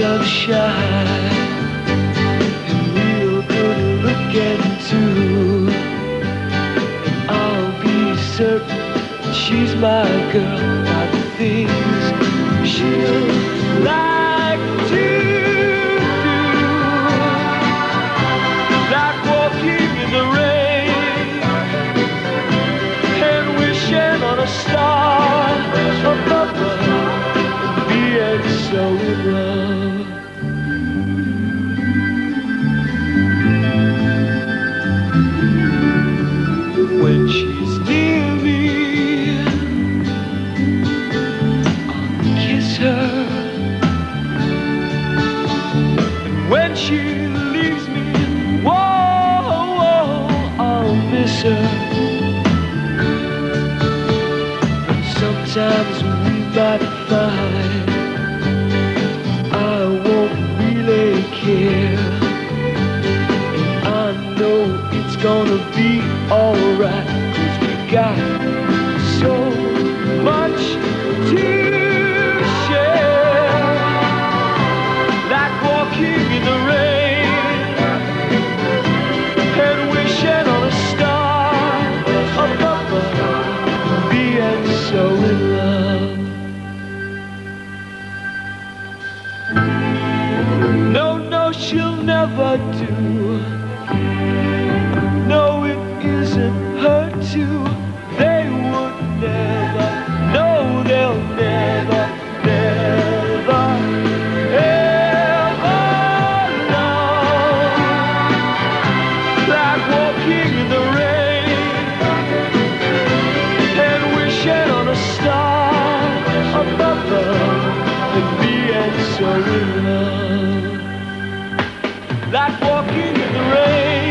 love shine. And real good looking too. And I'll be certain she's my girl by the things she'll like to do. Like walking in the rain and wishing on a star she leaves me, whoa, whoa, I'll miss her. Sometimes we might find I won't really care. And I know it's gonna be alright, she'll never do. No, it isn't her to. They would never, no, they'll never, never, ever. Like walking in the rain and wishing on a star above the like walking in the rain.